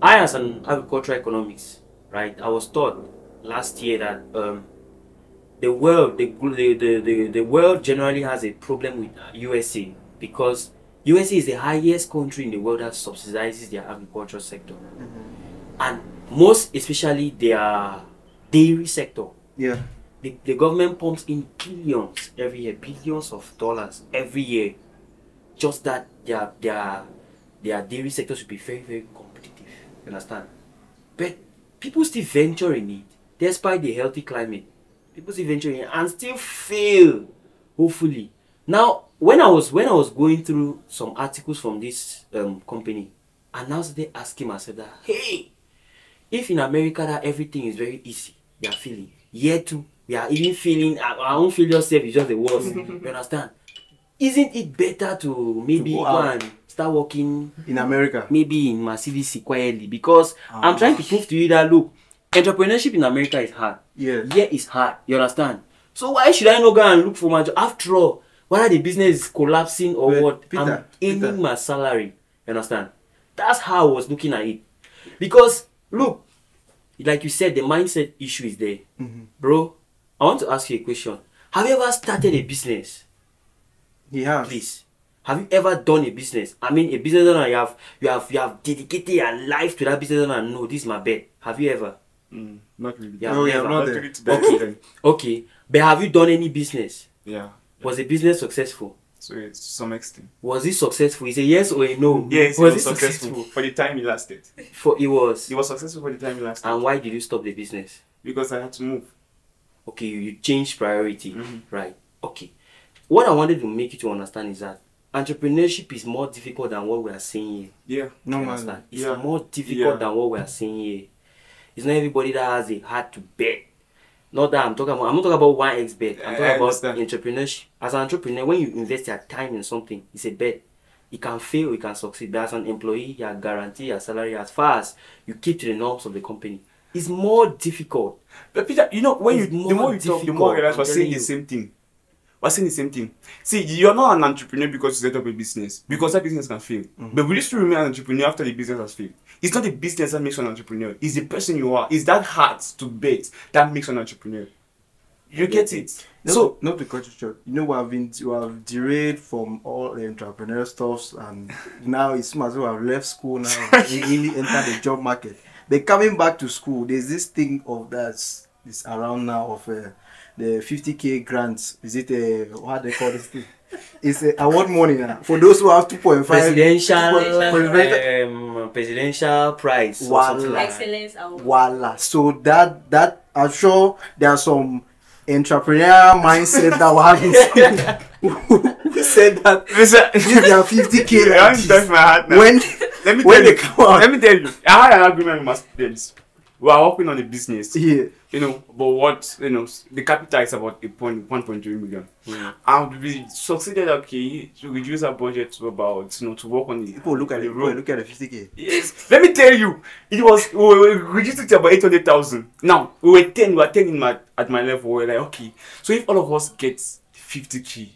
I as an agricultural economics, right, I was taught last year that um, the world, the, the, the, the, world generally has a problem with USA because USA is the highest country in the world that subsidizes their agricultural sector. And most especially their dairy sector Yeah. the, the government pumps in billions every year, billions of dollars every year, just that their their their dairy sector should be very very competitive. You understand? But people still venture in it, despite the healthy climate. People still venture in and still fail. Hopefully, now when I was when I was going through some articles from this um, company, I now started asking myself that hey, if in America that everything is very easy, they are feeling. Year two, we are even feeling our, own failure self is just the worst. you understand? Isn't it better to maybe To go go, out. and start working In America. maybe in Mercedes quietly? Because I'm trying to prove to you that look, entrepreneurship in America is hard. Yeah, it's hard. You understand? So why should I not go and look for my job? After all, whether the business is collapsing or But what, Peter, I'm earning Peter. my salary. You understand? That's how I was looking at it. Because look, like you said, the mindset issue is there, Mhm. bro. I want to ask you a question. Have you ever started a business? He has. Please. Have you ever done a business? I mean, a business owner you have you have you have dedicated your life to that business owner. No, this is my bed. Have you ever? Mm, not really. Yeah, No, yeah, not there. really to that Okay. Okay, but have you done any business? Yeah. Was the business successful? So it's to some extent. Was it successful? Is a yes or a no? Yes, it was, was successful for the time it lasted. For it was. It was successful for the time it lasted And why did you stop the business? because I had to move. Okay, you, changed priority, Mhm. right? Okay. What I wanted to make you to understand is that entrepreneurship is more difficult than what we are seeing here. Yeah. No man. It's Yeah. more difficult Yeah. than what we are seeing here. It's not everybody that has a heart to bet. Not that I'm talking about. I'm not talking about 1xBet. I'm I talking about understand. entrepreneurship. As an entrepreneur, when you invest your time in something, it's a bet. It can fail, it can succeed. But as an employee, you are guaranteed your salary as far as you keep to the norms of the company. It's more difficult. But Peter, you know, when you It's the more more you talk, the more I realize we're telling saying the same thing. We're saying the same thing. See, you're not an entrepreneur because you set up a business, because that business can fail. Mm-hmm. But will you still remain an entrepreneur after the business has failed? It's not the business that makes an entrepreneur, it's the person you are. It's that heart to bet that makes an entrepreneur. You get it? No, So, not to cut you short. You know, we have been we have derailed from all the entrepreneurial stuffs, and now it's as well have left school now. really enter the job market. But coming back to school, there's this thing of that's is around now of uh, the 50k grants. Is it a what they call this thing? It's a award money now for those who have 2.5 Presidential, Presidential- um, presidential prize. or like. Excellence award. Voila. So that that I'm sure there are some entrepreneur mindset that were having who said that listen, these are 50k I like want to my heart now. when let me when tell they you, come out. let me tell you, I had an agreement with my students. We are working on a business. yeah you know, but what you know, the capital is about a point one point three million. Mm. And we succeeded okay to reduce our budget to about you know to work on the people look at the people road. look at the 50k Yes, let me tell you, it was we, we reduced it to about eight hundred thousand. Now we were ten, we were ten in my at my level. We were like, okay, so if all of us get fifty k,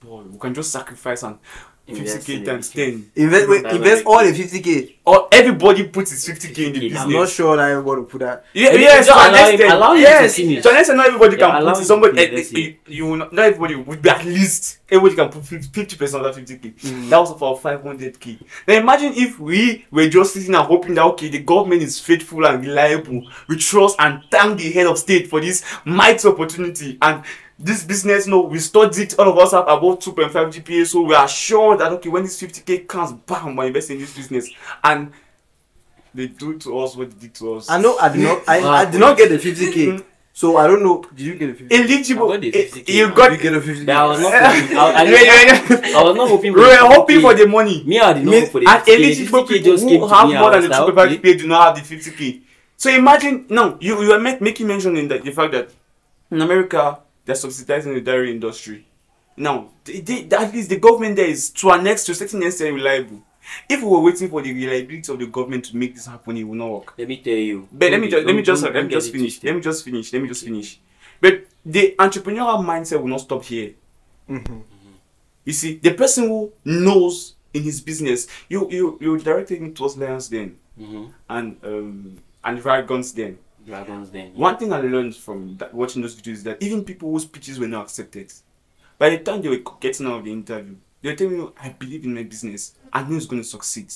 boy, we can just sacrifice and fifty Invest k in times it. ten. invest wait, invest all the 50k Or everybody puts his fifty k in the business. i'm not sure that everybody will put that Yeah, Maybe yes, to an extent. allow him to yes, finish. to an extent, not everybody Yeah, can put. Somebody, to eh, you, you will not, not everybody would be at least everybody can put fifty percent of that fifty k. Mm. That was for five hundred k. Now imagine if we were just sitting and hoping that okay, the government is faithful and reliable. We trust and thank the head of state for this mighty opportunity and. This business, no, we studied. All of us have about 2.5 GPA, so we are sure that okay, when this 50k comes, bam, we invest in this business, and they do to us what they did to us. i know i did not i, I did not get the 50k so i don't know did you get the 50k eligible. I got the eh, 50K. You Did got. you get the 50k I was not hoping. I, I, Yeah, yeah, yeah. I was not hoping. We for were the hoping 50K. for the money. Me, I did not hope for the And 50K. eligible 50K people just who have me. I more than was the like, 2.5 okay. GPA do not have the 50k. So imagine, no, you, you are make, making mention in that the fact that in America they're subsidizing the dairy industry. Now, they, they, at least the government there is to an extent, to certain extent reliable. If we were waiting for the reliability of the government to make this happen, it will not work. Let me tell you. But let me just let me just let me just finish. Let me just finish. Let me just finish. But the entrepreneurial mindset will not stop here. Mhm. You see, the person who knows in his business, you you you directed me towards Lions Den Mhm. and um and Dragons Den. Dragons Den. One thing I learned from that, watching those videos is that even people whose pitches were not accepted, by the time they were getting out of the interview, they were telling me, "I believe in my business. I know it's going to succeed."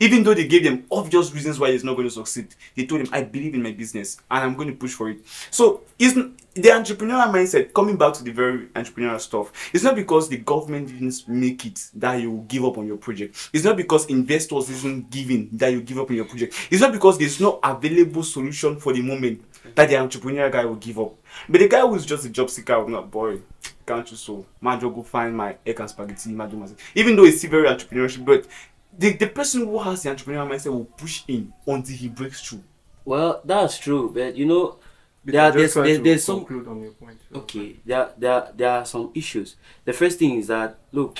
Even though they gave them obvious reasons why it's not going to succeed, they told them, "I believe in my business and I'm going to push for it." So, isn't the entrepreneurial mindset coming back to the very entrepreneurial stuff? It's not because the government didn't make it that you give up on your project. It's not because investors isn't giving that you give up on your project. It's not because there's no available solution for the moment that the entrepreneurial guy will give up. But the guy who's just a job seeker will not boy. Can't you so? Man, go find my egg and spaghetti. Even though it's still very entrepreneurship, but the, the person who has the entrepreneurial mindset will push in until he breaks through. Well, that's true, but you know, There are- there's- there's- there's some- conclude on your point. Okay, there, there, there are some issues. The first thing is that look,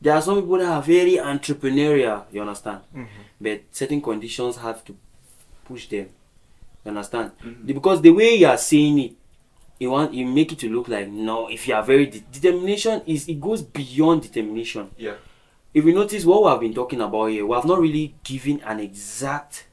there are some people that are very entrepreneurial. You understand? Mhm. But certain conditions have to push them. You understand? Mhm. Because the way you are saying it, you want you make it to look like no. If you are very de- determination is it goes beyond determination. Yeah. If you notice what we have been talking about here, we have not really given an exact,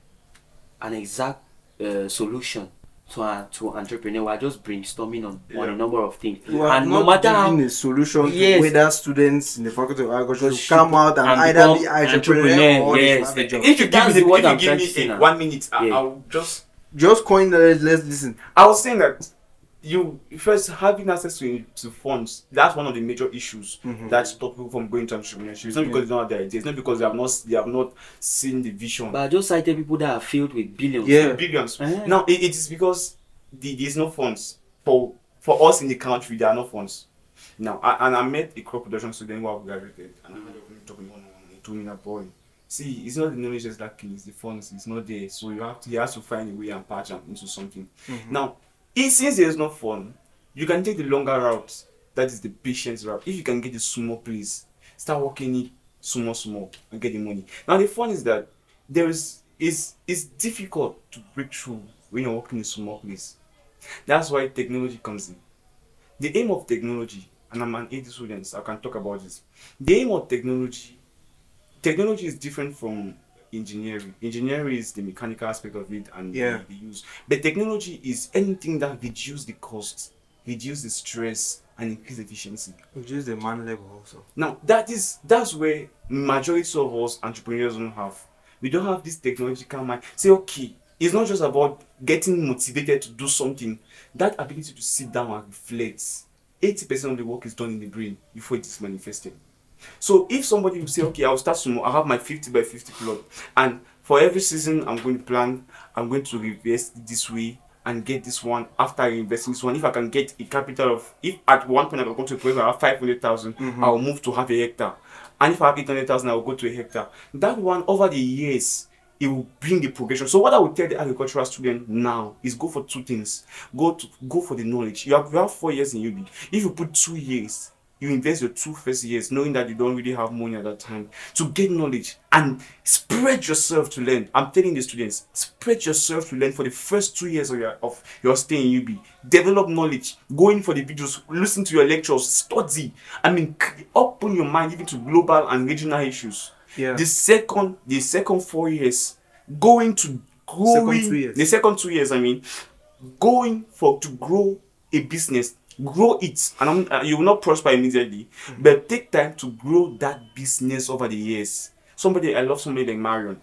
an exact uh, solution to uh, to entrepreneur. We are just brainstorming on, on Yeah. a number of things. We are and no matter how a solution Yes. whether students in the faculty of agriculture Should come out and, and either be entrepreneur, entrepreneur, or yes. have a job. If you give That's me, if you give me a one minute, I, Yeah. I'll just. Just coin the let's listen. I was saying that you first having access to to funds. That's one of the major issues Mhm. that stop people from going to entrepreneurship. It's not because they don't have the ideas. It's not because they have not they have not seen the vision. But I just cited people that are filled with billions. Yeah. billions. Eh. Now it, it is because the, there's no funds for for us in the country. There are no funds. Now I, and I met a crop production student who have graduated, and I had him talking one on. He told me that boy, see, it's not the knowledge that's lacking; it's the funds. It's not there, so you have to he has to find a way and patch am into something. Now, if, since there is no fund, you can take the longer route. That is the patience route. If you can get the small place, start working it small, small, and get the money. Now the fun is that there is is it's difficult to break through when you're working in a small place. That's why technology comes in. The aim of technology, and I'm an 80 student, so I can talk about this. The aim of technology, technology is different from engineering. Engineering is the mechanical aspect of it and the- Yeah. the, use. But technology is anything that reduce the cost, reduce the stress, and increase efficiency. Reduce the man level also. Now that is that's where majority of us entrepreneurs don't have. We don't have this technological mind. Say okay, it's not just about getting motivated to do something. That ability to sit down and reflect. Eighty percent of the work is done in the brain before it is manifested. So if somebody will say, okay, I'll start small. I have my 50 by 50 plot, and for every season I'm going to plan, I'm going to invest this way and get this one after I invest in this one. If I can get a capital of, if at one point I go to a place I have 500,000, mm-hmm. I'll move to half a hectare. And if I have 800,000, I will go to a hectare. That one over the years, it will bring the progression. So what I would tell the agricultural student now is go for two things. Go to go for the knowledge. You have, you have four years in UB. If you put two years, you invest your two first years knowing that you don't really have money at that time to get knowledge and spread yourself to learn. I'm telling the students, spread yourself to learn for the first two years of your of your stay in UB. Develop knowledge, go in for the videos, listen to your lectures, study. I mean, open your mind even to global and regional issues. Yeah. The second, the second four years, going to growing two years. the second two years, I mean, going for to grow a business, grow it, and uh, you will not prosper immediately, Mm-hmm. but take time to grow that business over the years. Somebody, I love somebody like Marion,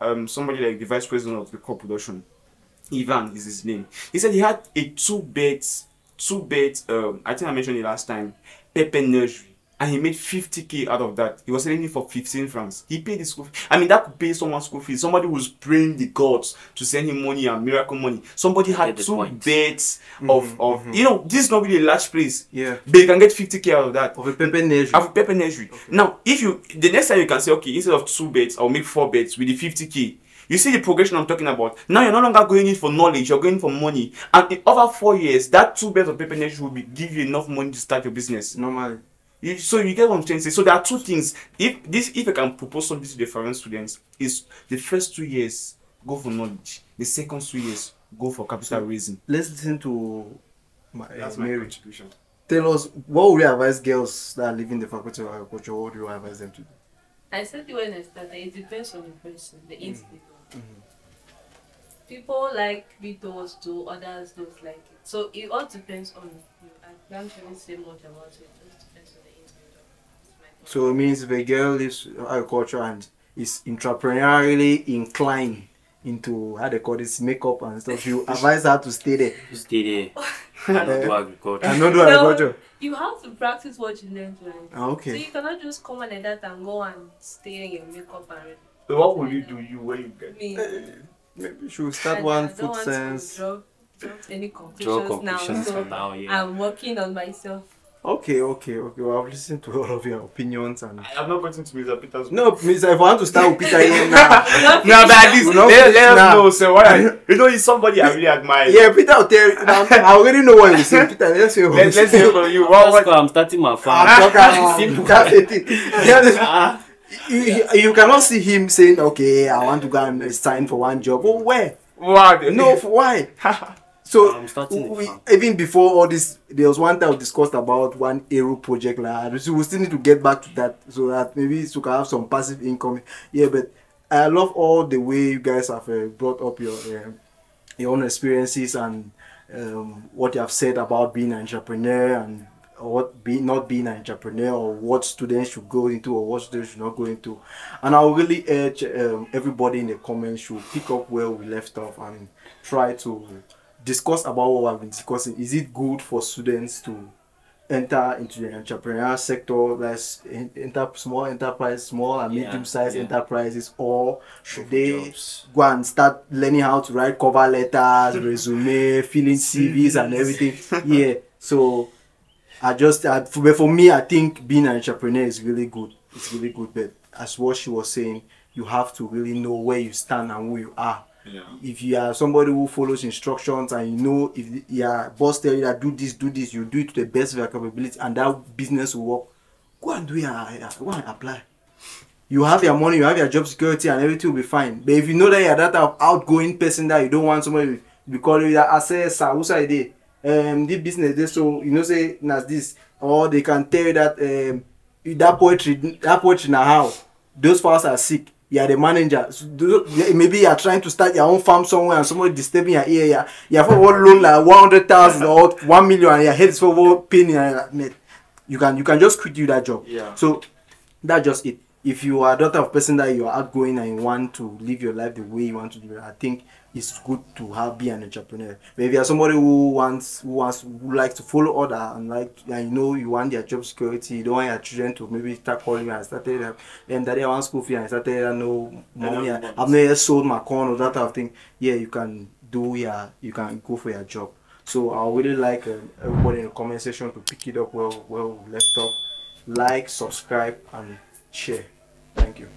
um, somebody like the vice president of the crop production, Ivan is his name. He said he had a two beds, two beds. Um, I think I mentioned it last time, pepper nursery. And he made 50k out of that. He was selling it for 15 francs. He paid his school fee. I mean, that could pay someone's school fees. Somebody who's praying the gods to send him money and miracle money. Somebody had get the two point. beds mm-hmm, of, of mm-hmm. you know, this is not really a large place. Yeah. But you can get 50k out of that. Of a pepper nursery. Have a pepper nursery. Now, if you the next time you can say, okay, instead of two beds, I'll make four beds with the 50k. You see the progression I'm talking about. Now you're no longer going in for knowledge, you're going for money. And in over four years, that two beds of pepper nursery will be give you enough money to start your business. Normally. You- so you get what I'm trying to say. So there are two things. If this if I can propose something to the foreign students, is the first two years go for knowledge. The second two years go for capital raising. Let's listen to my, uh, Mary. contribution. Tell us what would you advise girls that are leaving the faculty of agriculture? What do you advise them to do? I said when I started, it depends on the person, the Mm. individual. People like videos do, others don't like it. So it all depends on you. I can't really say much about it. It just depends on the individual. That's my thought. So it means the a girl leaves agriculture and is entrepreneurially inclined into how they call this makeup and stuff, you advise her to stay there You stay there. and not do agriculture. and not do No. agriculture. You have to practice what you learn to learn. Ah, So you cannot just come on like that and go and stay in your makeup and So what will you do you when you get me. Maybe she will start I- one I don't food want to sense. Draw, draw any Draw conclusions, conclusions now. So now, yeah. I'm working on myself. Okay, okay, okay. Well, I've listened to all of your opinions and. I'm not going to Mr. Peter's No, Mr. If I want to start with Peter here now, no, but at least We're let, let us know. So what are You know, he's somebody I really admire. Yeah, Peter will tell you. now, I already know what you say. Peter, let's hear Let, let's hear from you. What, what, I'm starting my farm. Ah, talk, Simple. ah, that's the thing. Yeah, Ah, you, you- you cannot see him saying, "Okay, I want to go and sign for one job." Oh, where? what? No, for why? So we, even before all this, there was one time we discussed about one aero project like that. So we still need to get back to that so that maybe so can have some passive income. Yeah, but I love all the way you guys have uh, brought up your um your own experiences and um, what you have said about being an entrepreneur and what be not being an entrepreneur or what students should go into or what students should not go into. And I really urge um, everybody in the comments should pick up where we left off and try to discuss about what we've been discussing. Is it good for students to enter into the entrepreneurial sector, en- enter small enterprise, small and Yeah, medium-sized yeah. enterprises, or should they jobs. go and start learning how to write cover letters, resume, filling CVs and everything? Yeah. So I just, I, for, for me, I think being an entrepreneur is really good. It's really good, but as what she was saying, you have to really know where you stand and who you are Yeah. if you are somebody who follows instructions and you know if your boss tell you that do this do this you do it to the best of your capability and that business will work go and do it and go and apply. You have your money you have your job security and everything will be fine. But if you know that you're that outgoing person that you don't want somebody to be calling you that i say sir who say dey? Um this business dey so you know say na this. Or they can tell you that um that poetry that poetry na how? Those files are sick you are the manager. So yeah, maybe you are trying to start your own farm somewhere and somebody disturbing your ear. Yeah you have one loan like one hundred thousand or one million and your head is for one penny and you're like, mate you can you can just quit you that job. Yeah. so that's just it if you are that type of person that you are outgoing and you want to live your life the way you want to live it i think it's good to have be an entrepreneur. But if you are somebody who wants who wants who likes to follow order and like and you know you want their job security you don't want your children to maybe start calling you and started uh, then daddy i want school fee and started uh, no money know and i've not yet sold my corn or that type of thing yeah you can do yeah you can go for your job. So i really like uh, everybody in the comment section to pick it up. Where, where we left off like subscribe and share Thank you.